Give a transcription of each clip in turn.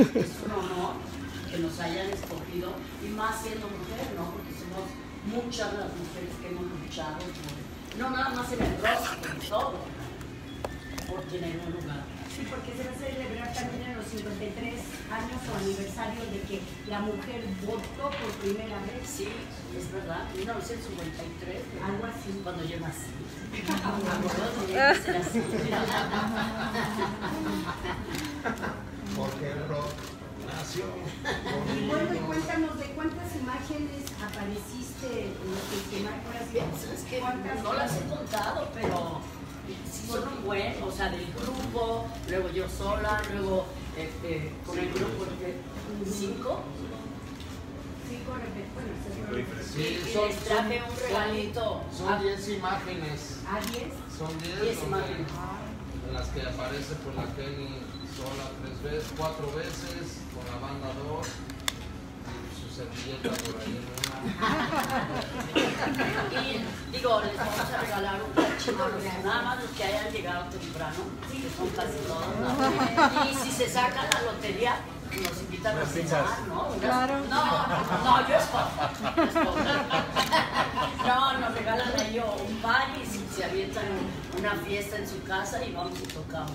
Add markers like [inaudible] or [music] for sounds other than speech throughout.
es un honor que nos hayan escogido, y más siendo mujer, ¿no? Porque somos muchas las mujeres que hemos luchado por, no nada más en el rock, en todo, por tener un lugar. Sí, porque se va a celebrar también en los 53 años o aniversario de que la mujer votó por primera vez. Sí, es verdad, 1953, Algo así. cuando yo nací. [laughs] Ser así. [laughs] Porque el rock nació [laughs] Y bueno, y cuéntanos de cuántas imágenes apareciste en los festivales. Que ¿cuántas? no las he contado, pero sí son un buen, o sea, del grupo, luego yo sola, luego este, con el grupo de cinco. Cinco repet- bueno, se fueron Sí, son- les traje un regalito. Son Ah, 10 imágenes. a 10. Son 10 Diez donde- imágenes. En las que aparece pues la Kenny sola tres veces, cuatro veces, con la banda dos y su servilleta por ahí en una. [laughs] Y digo, les vamos a regalar un cachito, los- nada más los que hayan llegado temprano, que son casi todos. ¿no? Y si se sacan la lotería, nos invitan a cenar, ¿no? Claro. No, no, yo escojo. yo escojo. No, nos regalan a ellos un par y si se avientan una fiesta en su casa y vamos y tocamos.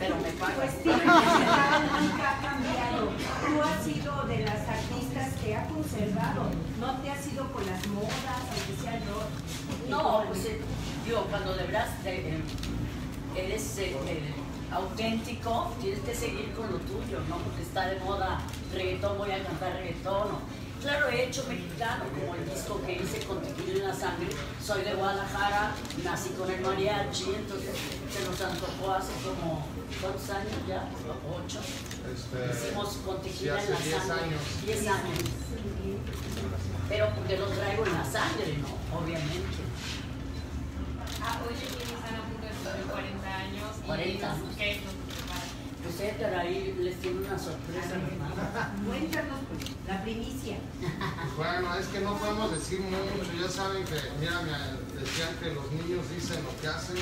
Pero me pagas. nunca ha cambiado. Tú has sido de las artistas que ha conservado. No te has ido con las modas, aunque sea rock. No, pues eh, digo, cuando de verdad eh, eres eh, eh, auténtico, tienes que seguir con lo tuyo, ¿no? Porque está de moda reggaetón, voy a cantar reggaetón. Claro, he hecho mexicano, como el disco que hice con Tequila en la Sangre. Soy de Guadalajara, nací con el mariachi, entonces se nos antojó hace como, ¿cuántos años ya? ¿Ocho? Este, Hicimos con sí, Tequila en la 10 Sangre. años. 10 años. Pero porque lo traigo en la sangre, ¿no? Obviamente. Ah, oye, que están a punto de cumplir 40 años. y 40 nos- años. Pues Edgar ahí les tiene una sorpresa, hermano. Cuéntanos pues, la primicia. Bueno, es que no podemos decir mucho, ya saben que, mira, me decían que los niños dicen lo que hacen,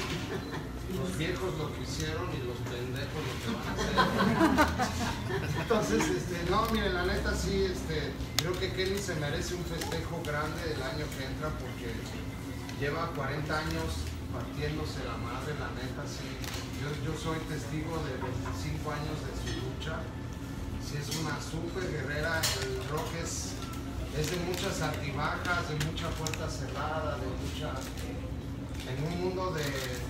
los viejos lo que hicieron y los pendejos lo que van a hacer. Entonces, este, no, miren, la neta sí, este, creo que Kenny se merece un festejo grande el año que entra porque lleva 40 años partiéndose la madre, la neta, sí. Yo, soy testigo de 25 años de su lucha. Sí, es una súper guerrera. El rock es, de muchas altibajas, de mucha puerta cerrada, de mucha. En un mundo de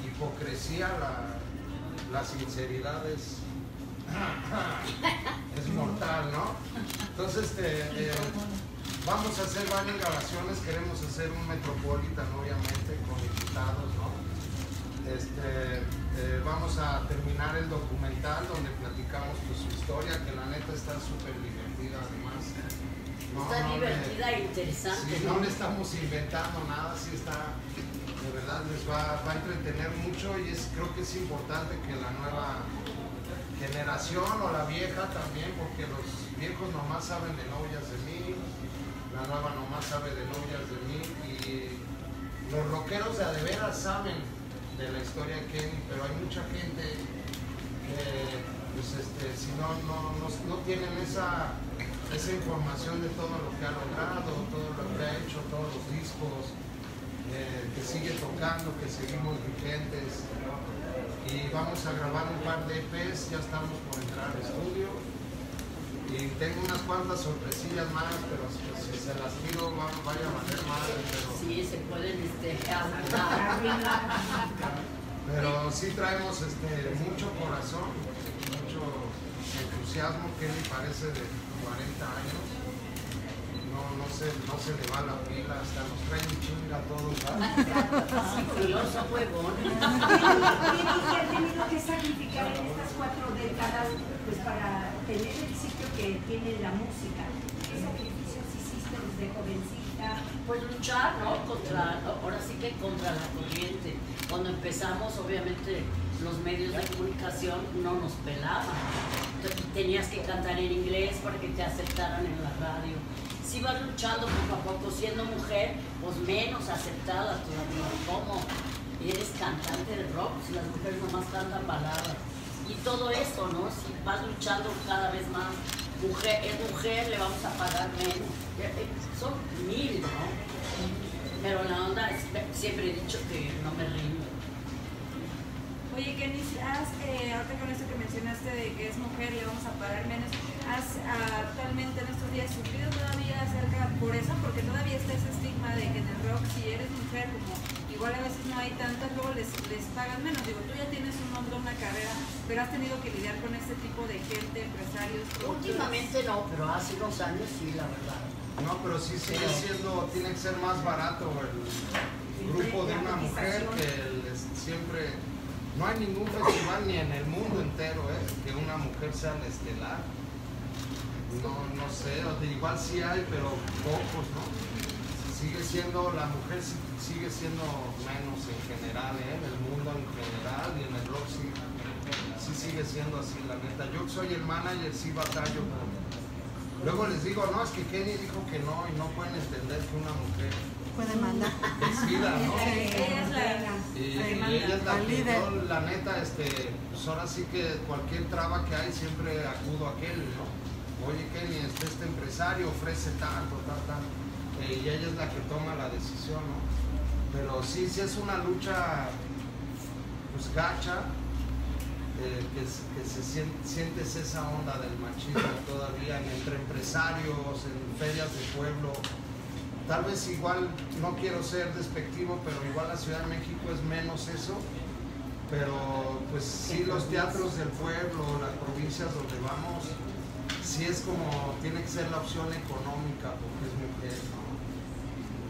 hipocresía, la, sinceridad es. [coughs] es mortal, ¿no? Entonces, este, eh, vamos a hacer varias grabaciones. Queremos hacer un Metropolitan, obviamente, con invitados, ¿no? Este, eh, vamos a terminar el documental donde platicamos pues, su historia, que la neta está súper divertida además. No, Está no le- divertida e interesante, sí, ¿no? no le estamos inventando nada, sí está, de verdad les va, va a entretener mucho y es, creo que es importante que la nueva generación o la vieja también, porque los viejos nomás saben de novias de mí, la nueva nomás sabe de novias de mí y los rockeros de a de veras saben de la historia de Kenny, pero hay mucha gente que pues este, si no, no, no, no tienen esa, esa información de todo lo que ha logrado, todo lo que ha hecho, todos los discos, eh, que sigue tocando, que seguimos vigentes. Y vamos a grabar un par de EPs, ya estamos por entrar al estudio. Y tengo unas cuantas sorpresillas más, pero pues, si se las tiro va, vaya a valer madre, pero... Sí, se pueden este. Pero sí traemos este, mucho corazón, mucho entusiasmo, que me parece de 40 años. No, no, se, no se le va la pila, hasta nos traen chinga a todos. ¿verdad? Filoso huevón. ¿Qué que ha tenido que sacrificar en estas cuatro décadas pues, para tener el sitio que tiene la música? ¿Qué sacrificios hiciste desde jovencita? Pues luchar, ¿no? Contra, ahora sí que contra la corriente. Cuando empezamos, obviamente, los medios de comunicación no nos pelaban. Entonces, tenías que cantar en inglés para que te aceptaran en la radio. Si vas luchando poco a poco, siendo mujer, pues menos aceptada todavía. ¿Cómo? Eres cantante de rock, si las mujeres nomás cantan baladas. Y todo esto, ¿no? Si vas luchando cada vez más, mujer, es mujer, le vamos a pagar menos. Son mil, ¿no? Pero la onda, siempre he dicho que no me rindo. Oye, Kenny, has, eh, ahorita con esto que mencionaste de que es mujer, le vamos a pagar menos, ¿has actualmente en estos días sufrido todavía acerca por eso? Porque todavía está ese estigma de que en el rock, si eres mujer, como igual a veces no hay tantas, luego les, les pagan menos. Digo, tú ya tienes un nombre, una carrera, pero has tenido que lidiar con este tipo de gente, empresarios. Últimamente no, pero hace unos años sí, la verdad. No, pero sí sigue siendo, tiene que ser más barato el grupo de una mujer que el, siempre. No hay ningún festival ni en el mundo entero ¿eh? que una mujer sea la estelar. No, no sé, igual sí hay, pero pocos, ¿no? Sigue siendo, la mujer sigue siendo menos en general, ¿eh? en el mundo en general y en el rock sí, sí sigue siendo así, la neta. Yo soy el manager, sí batallo con, Luego les digo, no, es que Kenny dijo que no y no pueden entender que una mujer Puede mandar. decida, ¿no? [laughs] Ella es la, Y, y ella es la líder. yo, la neta, este, pues ahora sí que cualquier traba que hay siempre acudo a Kenny, ¿no? Oye Kenny, este, este empresario ofrece tanto, tal, tal. Eh, y ella es la que toma la decisión, ¿no? Pero sí, sí es una lucha, pues gacha, eh, que, que se sien- sientes esa onda del machismo todavía en- entre empresarios, en ferias de pueblo. Tal vez igual, no quiero ser despectivo, pero igual la Ciudad de México es menos eso. Pero pues sí, los teatros del pueblo, las provincias donde vamos, sí es como, tiene que ser la opción económica porque es mujer, ¿no?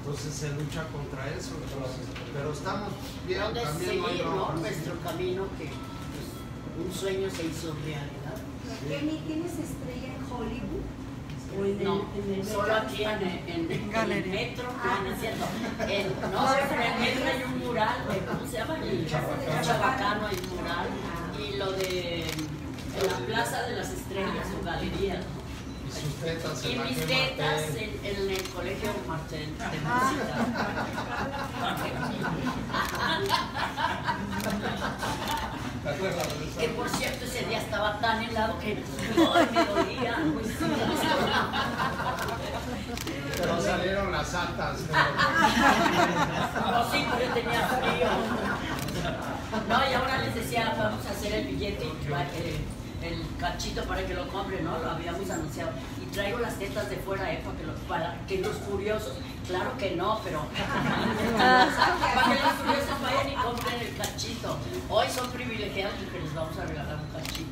Entonces se lucha contra eso, entonces, pero estamos bien, ¿Dónde también no hay seguir, no? Nuestro camino que pues, un sueño se hizo realidad. Kenny, ¿tienes estrella en Hollywood? ¿O en el, No, en el solo aquí en, en, en el metro, no, [laughs] no cierto. No, en el metro hay un mural, de, ¿cómo se llama? El Chabacano hay un mural. Y lo de en la Plaza de las Estrellas, su galería. ¿no? Tetas en la mis tetas en, en el colegio Martel de música. ¿Te acuerdas de esa? Que por cierto ese día estaba tan helado que ay, me dolía. Pues, sí, Pero salieron las altas. pero- No, sí, pero yo tenía frío. No, y ahora les decía, vamos a hacer el billete y el cachito para que lo compren, ¿no? Lo habíamos anunciado. Y traigo las tetas de fuera, ¿eh? Para que, los, para que los curiosos, claro que no, pero [laughs] para que los curiosos vayan y compren el cachito. Hoy son privilegiados porque les vamos a regalar un cachito.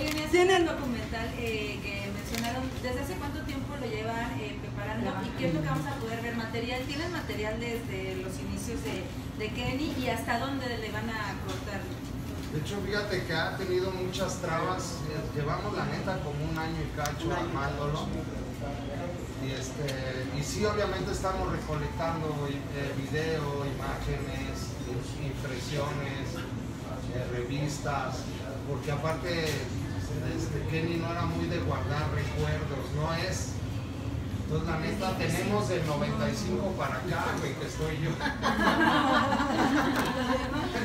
Ese Tienen- el documental eh, que mencionaron, ¿desde hace cuánto tiempo lo llevan eh, preparando? ¿Y qué es lo que vamos a poder ver? ¿Material? ¿Tienen material desde los inicios de, de Kenny y hasta dónde le van a cortar? De hecho, fíjate que ha tenido muchas trabas. eh, Llevamos la neta como un año y cacho armándolo. Y, este, y sí, obviamente estamos recolectando eh, video, imágenes, impresiones, eh, revistas, porque aparte este, Kenny no era muy de guardar recuerdos, no es. Entonces la neta tenemos del 95 para acá, güey, que estoy yo. [laughs]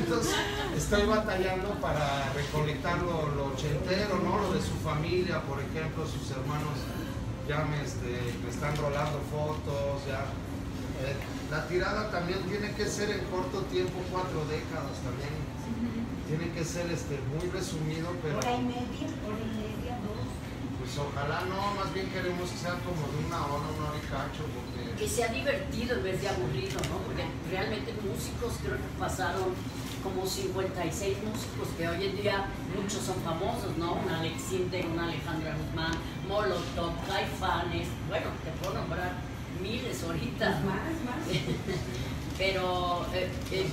Entonces estoy batallando para recolectar lo, lo ochentero, ¿no? Lo de su familia, por ejemplo, sus hermanos ya me, este, me están rolando fotos, ya. Eh, la tirada también tiene que ser en corto tiempo, cuatro décadas también. Tiene que ser este, muy resumido, pero Hora y media, hora y media, dos. pues ojalá no, más bien queremos que sea como de una hora, una hora y cacho, porque que sea divertido en vez de aburrido, ¿no? Porque realmente músicos creo que pasaron como 56 músicos que hoy en día muchos son famosos, ¿no? Un Alex Sintek, una Alejandra Guzmán, Molotov, Caifanes, bueno, te puedo nombrar miles ahorita. Más, más. [laughs] Pero eh, eh,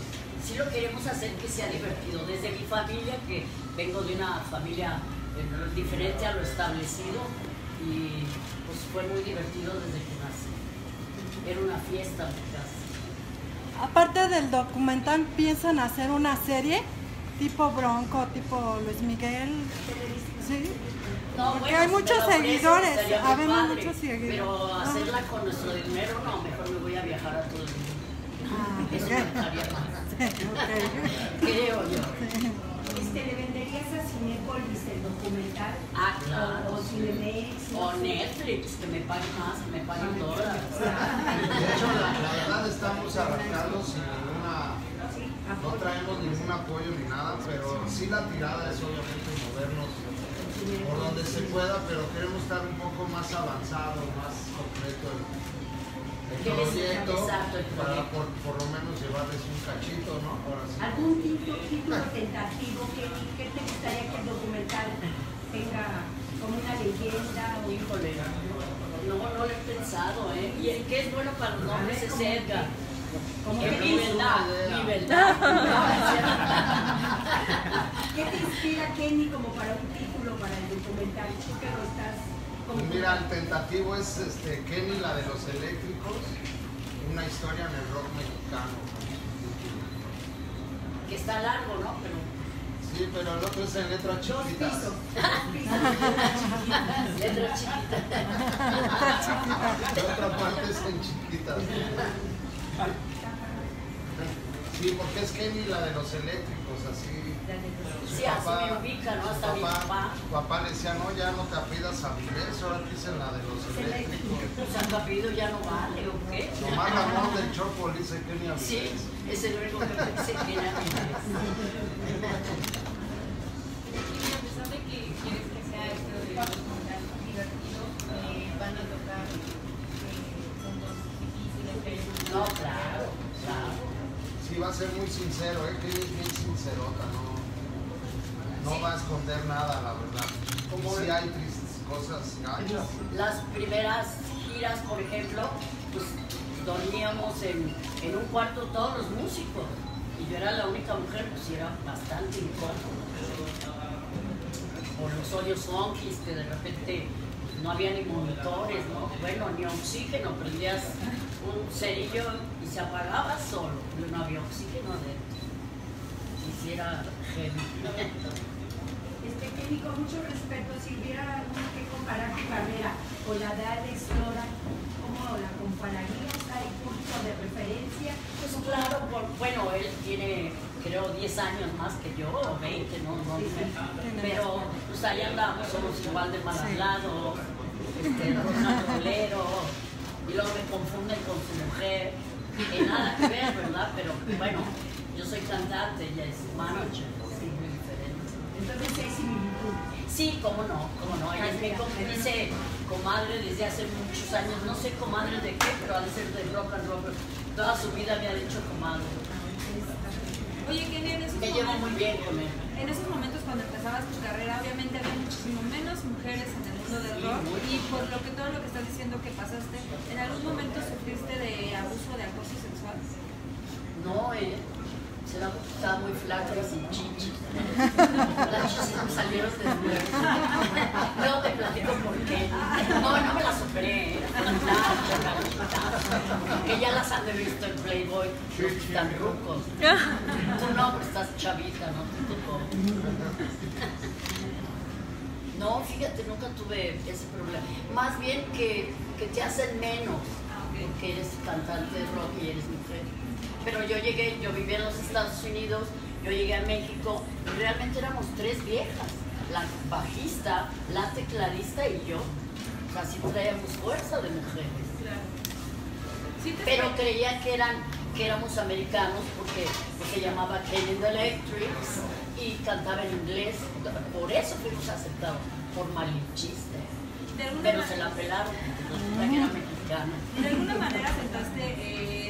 sí lo queremos hacer que sea divertido. Desde mi familia, que vengo de una familia eh, diferente a lo establecido, y pues fue muy divertido desde que nací. Era una fiesta en mi casa. Aparte del documental, ¿piensan hacer una serie? Tipo Bronco, tipo Luis Miguel. Sí. No, Porque bueno, hay muchos seguidores, habemos padre, muchos seguidores. Pero Ah. hacerla con nuestro dinero, no, mejor me voy a viajar a todo el mundo. Ah, Eso ok. me estaría mal. [laughs] Ok. [laughs] Creo yo. Este, ¿Le venderías irías a Cinepolis el documental? Ah, claro. O, o Cinemex. O. Netflix, que me paguen más, que me paguen todas. De hecho, la, la verdad estamos arrancando sin ninguna, no traemos ningún apoyo ni nada, pero sí la tirada es obviamente movernos por donde se pueda, pero queremos estar un poco más avanzado, más completo el, el ¿Qué les- proyecto, exacto, el para por, por lo menos llevarles un cachito, ¿no? Ahora sí. ¿Algún título, título tentativo que, que te gustaría que el documental tenga como una leyenda o Híjole, no, no lo he pensado, ¿eh? Y el que es bueno para los nombres es Edgar. como Que mi verdad. [laughs] [laughs] ¿Qué te inspira Kenny como para un título para el documental? Tú que lo estás mira, el tentativo es este, Kenny, la de los eléctricos, una historia en el rock mexicano. Que está largo, ¿no? Pero Sí, pero el otro es en letras chiquitas. pisos, dos [laughs] pisos. letra chiquita. La otra parte es en chiquitas. Sí, porque es Kenny la de los eléctricos, así. Sí, así me ubica, ¿no? Hasta mi papá. su papá le decía, no, ya no te apidas a Vives, ahora te dicen la de los eléctricos. [laughs] Pues han apellido ya no vale, ¿o qué? Nomás Ramón del Chopo le dice Kenny a Sí, Vives. es el único que que era pesar de que quieres que sea esto de documental divertido, van a tocar puntos difíciles, pero No, claro, claro. Sí, va a ser muy sincero, ¿eh? Kenny es bien sincerota, no, no va a esconder nada, la verdad. Como el- hay tristes cosas. Las primeras giras, por ejemplo, pues dormíamos en, en un cuarto todos los músicos. Y yo era la única mujer, pues y era bastante incómodo. O los hoyos zonkis, que de repente no había ni monitores, ¿no? Bueno, ni oxígeno, prendías un cerillo y se apagaba solo, y no había oxígeno adentro. Y sí era heavy. Este, con mucho respeto, si hubiera uno que comparar tu carrera con la de Alex Lora, ¿cómo la compararías? ¿Hay punto de referencia? Pues claro, por- bueno, él tiene creo 10 años más que yo, o 20, no, no sé. Pero pues ahí andamos, somos igual de mal hablados, este, rolero, y luego me confunden con su mujer, que nada que ver, ¿verdad? Pero bueno, yo soy cantante, ella es manager, sí, muy diferente. Entonces hay similitud. Sí, cómo no, cómo no. Ella es mi, me dice comadre desde hace muchos años, no sé comadre de qué, pero ha de ser de rock and roll. Toda su vida me ha dicho comadre. Oye, Kenny, en esos Me llevo momentos- muy bien con él. En esos momentos cuando empezabas tu carrera, obviamente había muchísimo menos mujeres en el mundo del rock y por lo que todo lo que estás diciendo que pasaste, ¿en algún momento sufriste de abuso de acoso sexual? No, eh. Estaba muy flaca y sin chichis. Las chichis me salieron. Luego te platico por qué. No, no me las operé. Flaquita. Que ya las han visto en Playboy, los que están rucos. Tú no, pero estás chavita, no. No, fíjate, nunca tuve ese problema. Más bien que, que te hacen menos porque eres cantante de rock y eres mujer. Pero yo llegué, yo vivía en los Estados Unidos, yo llegué a México y realmente éramos tres viejas. La bajista, la tecladista y yo. Casi traíamos fuerza de mujeres. Claro. Sí Pero creían que eran que éramos americanos porque, porque llamaba Kenny the Electrics y cantaba en inglés. Por eso fuimos aceptados, por malinchiste. Pero se la pelaron porque que era mexicana. De alguna manera sentaste eh,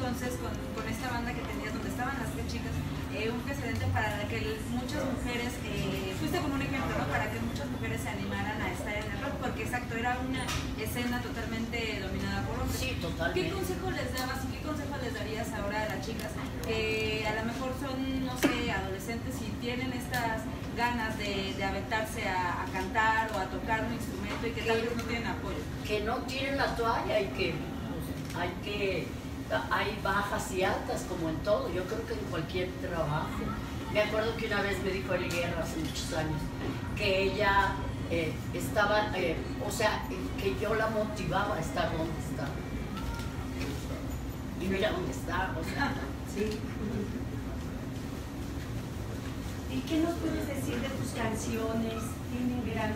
entonces con, con esta banda que tenías, donde estaban las tres chicas, eh, un precedente para que muchas mujeres, eh, fuiste como un ejemplo, ¿no? Para que muchas mujeres se animaran a estar en el rock, porque exacto, era una escena totalmente dominada por hombres. Sí, ¿Qué totalmente. consejo les dabas y qué consejo les darías ahora a las chicas que a lo mejor son, no sé, adolescentes y tienen estas ganas de, de aventarse a, a cantar o a tocar un instrumento y que tal vez no tienen apoyo? que no tiren la toalla y que pues, hay que hay bajas y altas como en todo yo creo que en cualquier trabajo me acuerdo que una vez me dijo Eli Guerra hace muchos años que ella eh, estaba eh, o sea que yo la motivaba a estar donde está y mira dónde está o sea Sí. ¿Y qué nos puedes decir de tus canciones? Tienen gran,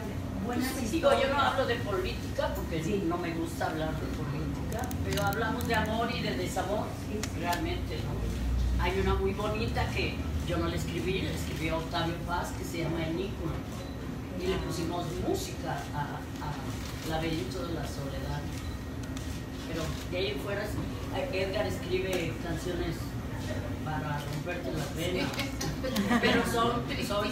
buenas Digo, yo no hablo de política porque Sí. no me gusta hablar de política, pero hablamos de amor y de desamor, realmente, ¿no? Hay una muy bonita que yo no la escribí, la escribió Octavio Paz, que se llama Enícula, y le pusimos música a, a Laberinto de la Soledad. Pero de ahí en fuera, Edgar escribe canciones para romperte las venas, pero son, son,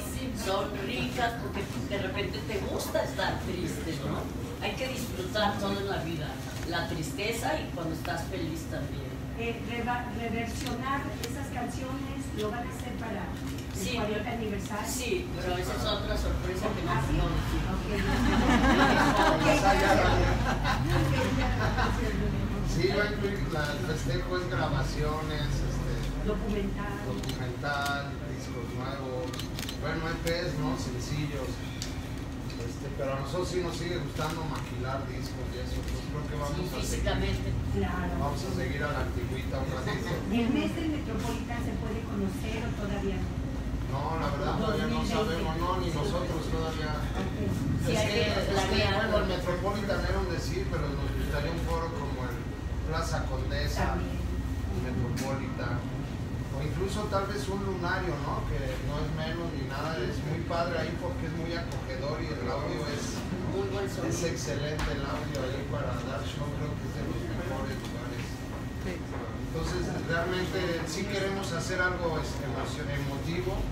son ricas porque de repente te gusta estar triste, ¿no? Hay que disfrutar todo en la vida, la tristeza y cuando estás feliz también. Eh, reva- reversionar esas canciones, lo van a hacer para el Sí. 40 aniversario. Sí, pero esa es otra sorpresa que no ¿Ah, sí? ya. Sí, va a incluir la- el festejo es grabaciones, Documental. documental, discos nuevos, bueno, EPs, ¿no? Sencillos. Este, pero a nosotros sí nos sigue gustando maquilar discos y eso, pues creo que vamos Sí, a seguir, físicamente. Claro. vamos a seguir a la antigüita un ratito. ¿El mes del Metropolitan se puede conocer o todavía no? No, la verdad todavía no 2020. sabemos, no, ni nosotros todavía. Sí, es que, es que, bueno, el Metropolitan era un decir, pero nos gustaría un foro como el Plaza Condesa, el Metropolitan, incluso tal vez un lunario, ¿no? Que no es menos ni nada, es muy padre ahí porque es muy acogedor y el audio es, Muy buen es excelente el audio ahí para dar show, creo que es de los mejores lugares. Entonces, realmente sí queremos hacer algo este, emotivo,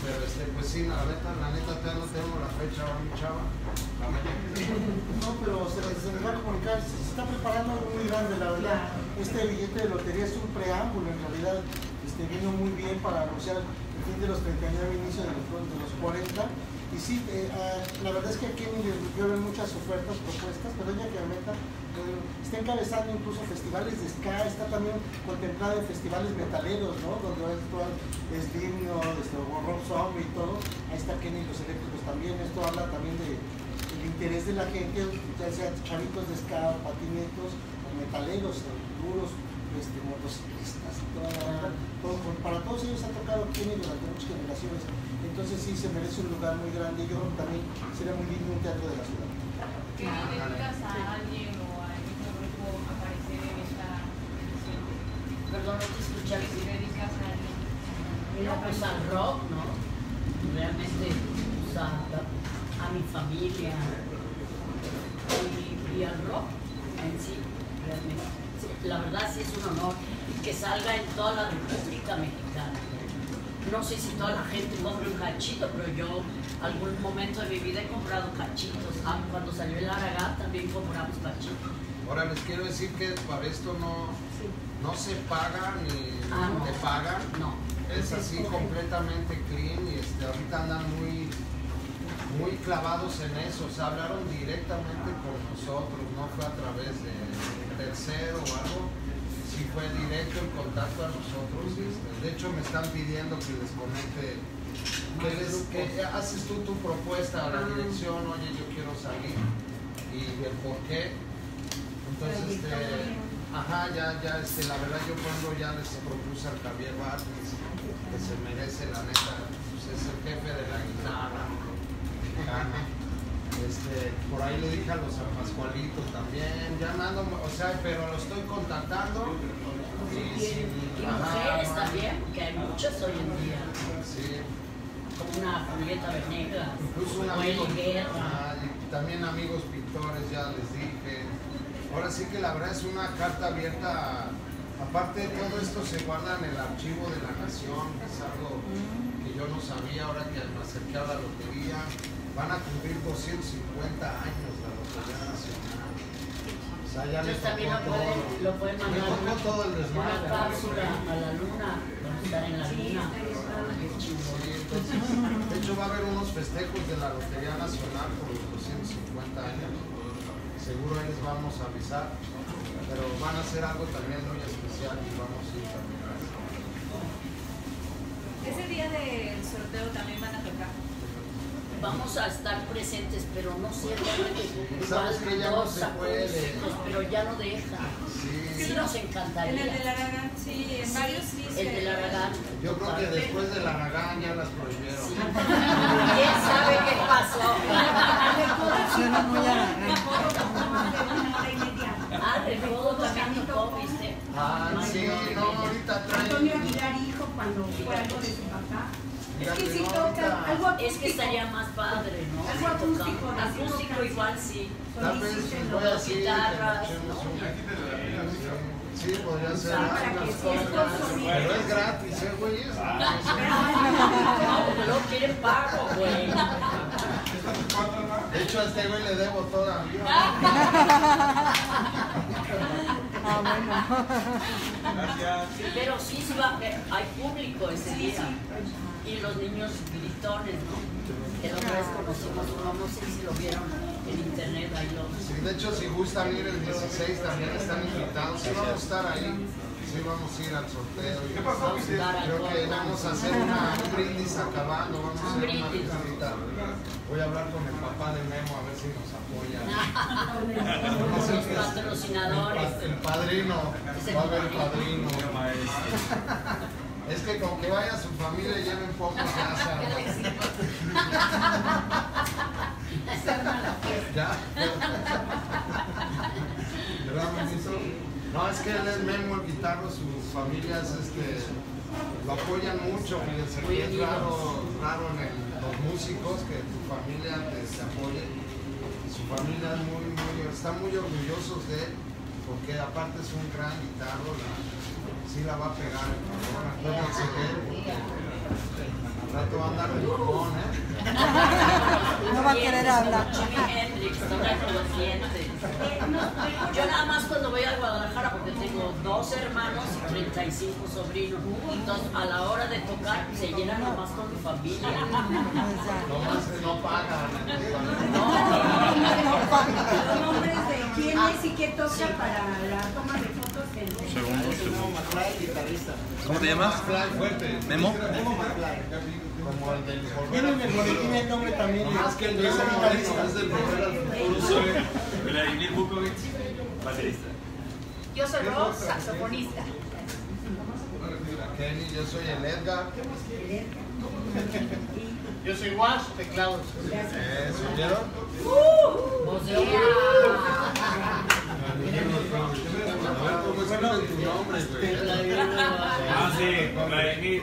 pero este, pues sí, la neta, la neta todavía no tenemos la fecha, ¿va, mi chava? [laughs] No, pero se les, va a comunicar, se se está preparando algo muy grande, la verdad. Este billete de lotería es un preámbulo, en realidad este, vino muy bien para anunciar el fin de los 39 inicio de los, de los 40. Y sí, eh, ah, la verdad es que aquí en llueven muchas ofertas, propuestas, pero ella que aumenta, eh, está encabezando incluso festivales de ska, está también contemplada en festivales metaleros, ¿no? Donde va a actuar Slipknot, este, Rob y todo. Ahí está Kenny y los eléctricos también. Esto habla también de, el interés de la gente, ya sea chavitos de ska, patinetos, metaleros, duros, este, motociclistas, y toda la banda. Todo- con- para todos ellos ha tocado Kenny durante muchas generaciones. Entonces sí se merece un lugar muy grande yo creo que también sería muy digno un teatro de la ciudad. que dedicas a alguien o a algún grupo aparecer en esta edición. Perdón, no te escuché. Que si dedicas a alguien. No, pues al rock, ¿no? Realmente, pues, a, a mi familia y, y al rock en sí, realmente. Sí, la verdad sí es un honor que salga en toda la República Mexicana. No sé si toda la gente compre un cachito, pero yo algún momento de mi vida he comprado cachitos. Ah, cuando salió el Aragá también compramos cachitos. Ahora les quiero decir que para esto no, no se paga ni Ah, no. te pagan. No. Es así completamente clean y este, ahorita andan muy, muy clavados en eso. O sea, hablaron directamente con nosotros, no fue a través de tercero o algo. Sí fue directo el contacto a nosotros. este, de hecho, me están pidiendo que les comente que, les, que haces tú tu propuesta a la dirección, oye, yo quiero salir y el por qué. Entonces, este, ajá, ya, ya, este, la verdad yo cuando ya les propuse al Javier Vázquez, que se merece la neta, pues es el jefe de la guitarra mexicana. Este, por ahí le dije a los San Pascualitos también, ya ando, o sea, pero lo estoy contactando y, Y, sin- y mujeres también, porque hay muchas hoy en día. Sí, como una Julieta Venegas, incluso un amigo, ah, y también amigos pintores, ya les dije. Ahora sí que la verdad es una carta abierta. Aparte de todo esto se guarda en el archivo de la nación, que es algo que yo no sabía ahora que me acerqué a la lotería. Van a cumplir 250 años la Lotería Nacional. O sea, ya les Entonces también lo tocó pueden, todo. lo pueden Le mandar tocó una, todo el una desmadre. cápsula a la luna, a estar en la Sí, luna. Sí, entonces, de hecho va a haber unos festejos de la Lotería Nacional por los 250 años. Seguro ahí les vamos a avisar, pero van a hacer algo también muy especial y vamos a ir también. Ese día del sorteo también van a tocar. Vamos a estar presentes, pero no sé realmente Sabes cuál que ya no se puede. pero ya no deja. Sí. Sí nos En el de encantaría. Aragán, sí, en varios sí. El se- de la Aragán. Yo creo que después de la Aragán ya las prohibieron. ¿Quién sabe qué pasó? Suena muy. Ah, Recodo también tocó, ¿viste? Ah, sí, no, ahorita traen. Antonio Aguilar, hijo, cuando fue algo de su papá. Es que sí no, toca algo Es que acústico. estaría más padre, ¿no? Algo acústico, Acústico igual sí. Tal vez voy a decir guitarras, ¿no? Sí, podría ser. Pero es gratis, ¿eh, güey? [laughs] No, porque luego quieren pago, güey. De hecho, a este güey le debo todavía. [laughs] Ah, bueno. Pero sí, sí va, eh, hay público ese día. Y los niños gritones, ¿no? Que la otra vez conocimos uno, no sé si lo vieron en internet, ahí lo... Sí, de hecho, si gustan ir el 16 también están invitados. Sí, vamos a estar ahí. Sí, vamos a ir al sorteo. y Vamos a dar Creo que vamos a hacer una, un brindis acabando. Vamos a hacer una visita. Voy a hablar con el papá de Memo a ver si nos apoya. [laughs] Los patrocinadores. El padrino, va a haber el padrino. Es que con que vaya su familia y lleven se arma. [laughs] [laughs] Ya. No, es que él es Memo, el guitarro, su familia es este, lo apoyan mucho, fíjense que es raro, raro en el- los músicos que tu familia te, te apoye. Su familia es muy, muy, están muy orgullosos de él, porque aparte es un gran guitarro, la, sí la va a pegar acuérdense de él, porque al rato va a andar de ¿eh? [laughs] No va a querer hablar. Yo nada más cuando voy a Guadalajara, porque tengo dos hermanos y 35 sobrinos. Entonces, a la hora de tocar, se llenan nomás con mi familia. Que no pagan. Los nombres de quiénes y qué toca para la toma de fotos McFly, guitarrista. ¿Cómo te llamas? ¿Memo? Memo McFly. Como el del Tiene en el boletín el nombre también. Más que el de es ese guitarrista. es del Volver al Futuro. Soy Vladimir Bukovic, baterista. Yo soy Ross, saxofonista. Kenny, yo soy el Edgar. Yo soy Wash, teclados. Eso, ¿vieron? Voz de escriben tu nombre, güey. Ah, sí, Vladimir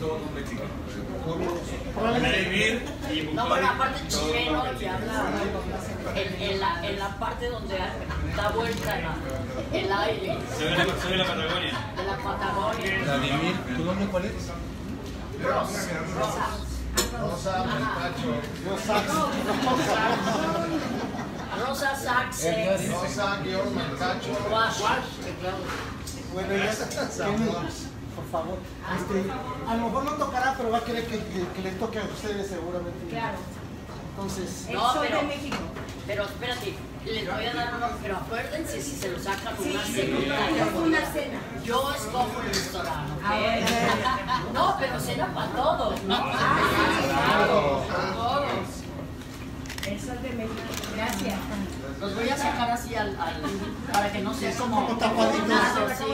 son mexicanos. ¿Cómo? Vladimir y No, Bukovic. aparte chileno y habla en, la, en la parte donde da vuelta el aire Soy de la, de Patagonia. de la Patagonia. Vladimir, ¿tu nombre cuál es? Rosa, Melcacho. Rosa Saxex. Rosa, guion, Melcacho. Wash. Bueno, ya Kenny, por favor. Este, a lo mejor no tocará, pero va a querer que, que- que le toque a ustedes seguramente. Claro. Entonces, No, pero- de México. Pero espérate, les voy a dar uno, pero acuérdense si se lo sacan una Sí, cena. es una cena. Yo escojo el restaurante. Ah. [laughs] No, pero cena para todos, ¿no? Claro. Para todos. El Sol de México. Gracias. Los voy a sacar así al, al- para que no sea como como tapaditos. nada, sí.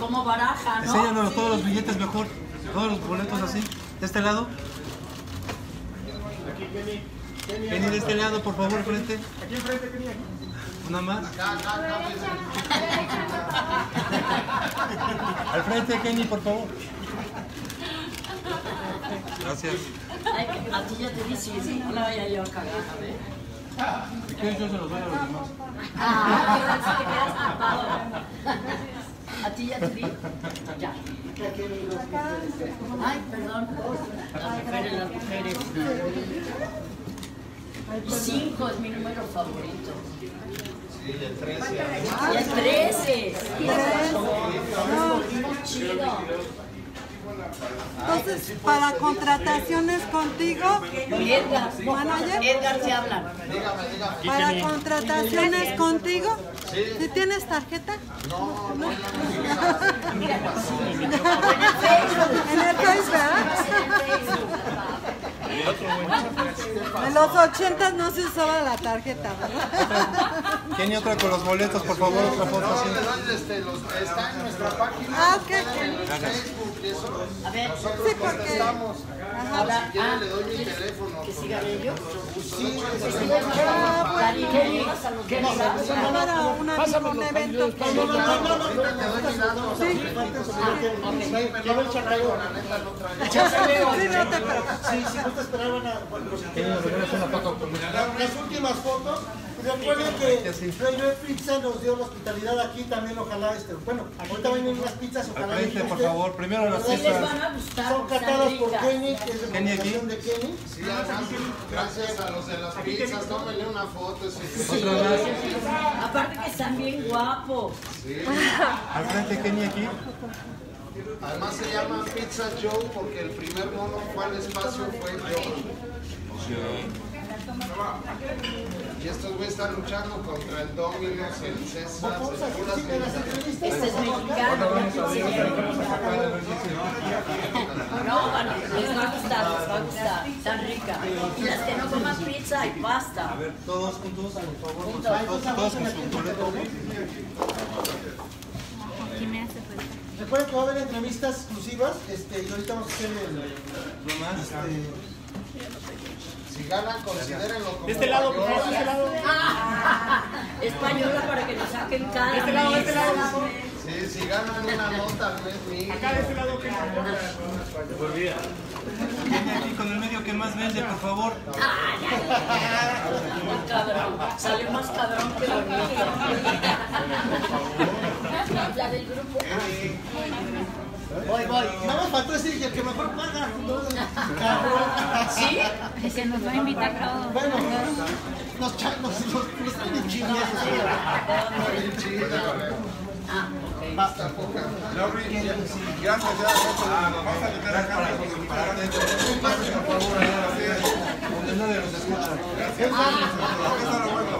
como baraja, ¿no? Enséñanos Sí. todos los billetes mejor. Todos los boletos así. De este lado. aquí Kenny. Kenny, de este lado, por favor, frente. Aquí enfrente, Kenny. Una más. Al frente, Kenny, por favor. Gracias. Ay, a ti ya te dije, sí, no la vaya yo a cagar, a ver. Si quieres, yo se los doy a los demás. Ah, pero si te quedas tapado. A ti ya te di. Ya. Ay, perdón. Las mujeres, las mujeres. Cinco es mi número favorito. Sí, el 13. Y el 13. Muy chido. Entonces, para contrataciones contigo, Edgar, manager, Edgar habla. Para contrataciones contigo, ¿si tienes tarjeta? No. [laughs] En el Face, ¿verdad? En los 80 no se usaba la tarjeta, ¿verdad? Kenny, otra con los boletos, por favor, otra foto así. este, está en nuestra página. Ah, ok. en Facebook y eso. A ver, Nosotros Sí, contestamos. ahora, Si quiere ah, le doy mi teléfono. ¿que con cigarrillo? Sí, Ah, Dari, bueno. ¿qué ibas a los Eso no un evento. No, no, no, no. Sí, te a... Las últimas fotos, recuerden que Flavor Pizza nos dio la hospitalidad aquí también, ojalá, este, bueno, ahorita vienen unas pizzas, ojalá Al frente, les por favor, primero las Sí les pizzas. van a gustar. Son catadas por. Kenny, que es de Kenny aquí. de Kenny. Sí, gracias a los de las pizzas, tómenle una foto. Aparte que están bien guapos. Al frente, Kenny aquí. Además se llama Pizza Joe porque el primer mono fue al espacio fue Joe. Y estos güeyes están luchando contra el Domino's, el César, Vamos a el puras hacer las entrevistas. Este es mexicano. No, bueno, les va a gustar, les va a gustar. Están ricas. Y las que no coman pizza y pasta. A ver, todos juntos, por favor, Juntos. todos, con su boleto. Recuerden que va a haber entrevistas exclusivas, este, y ahorita vamos a hacer el, No más. este, Si ganan, considérenlo como De este lado, por favor, de este lado. Ah, [laughs] española para que nos saquen cada De este lado, de este lado. Sí, si ganan una nota al mes mínimo. Acá de este lado, que Kenny aquí con el medio que más vende, por favor. Más cabrón. Salió más cabrón que bonito. La del grupo. Voy, voy. Nada más faltó decir que el que mejor paga. ¿Sí? Es que nos va a invitar todos. Bueno, los changos, los, chingados. Bien chida. Ah, ok. Basta poca. Gracias, ya. Vamos a meter acá para que se para adentro. Por favor, donde nadie nos escucha.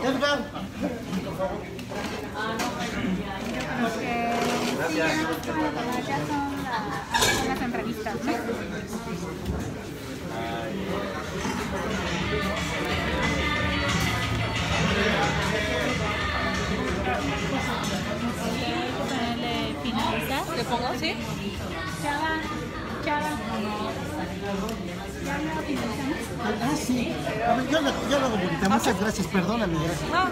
Edgar, Ya son las entrevistas, ¿no? ponerle finalizar. ¿Le pongo? Sí. Chava, chava. Ya lo finalizamos. ah, sí. A ver, yo lo, yo lo hago bonita. Muchas gracias, perdóname, gracias. Ah.